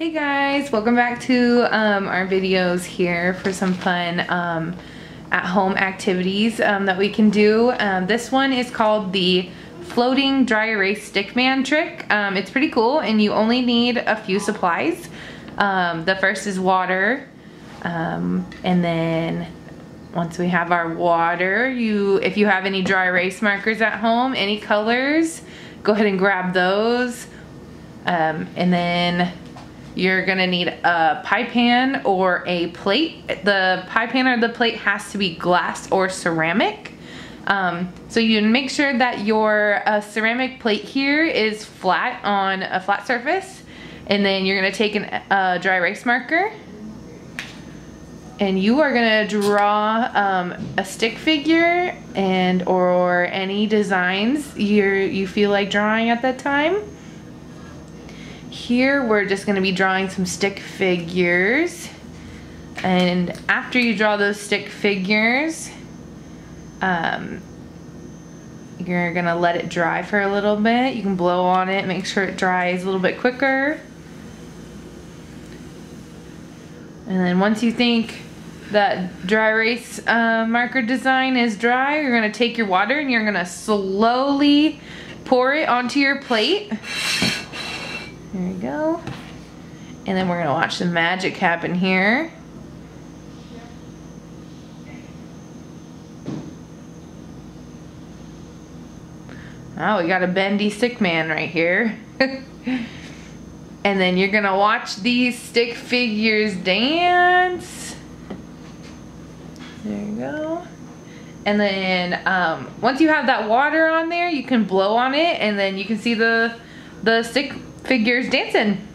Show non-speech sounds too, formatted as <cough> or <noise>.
Hey guys, welcome back to um, our videos here for some fun um, at home activities um, that we can do. Um, this one is called the floating dry erase stick man trick. Um, it's pretty cool and you only need a few supplies. Um, the first is water and then once we have our water, you if you have any dry erase markers at home, any colors, go ahead and grab those. and then you're gonna need a pie pan or a plate. The pie pan or the plate has to be glass or ceramic. Um, so you make sure that your uh, ceramic plate here is flat on a flat surface. And then you're gonna take a uh, dry erase marker and you are gonna draw um, a stick figure and or any designs you you feel like drawing at that time. Here we're just gonna be drawing some stick figures. And after you draw those stick figures, um, you're gonna let it dry for a little bit. You can blow on it, make sure it dries a little bit quicker. And then once you think that dry erase uh, marker design is dry, you're gonna take your water and you're gonna slowly pour it onto your plate. There we go. And then we're gonna watch the magic happen here. Oh, we got a bendy stick man right here. <laughs> and then you're gonna watch these stick figures dance. There you go. And then um, once you have that water on there, you can blow on it and then you can see the, the stick figures dancing.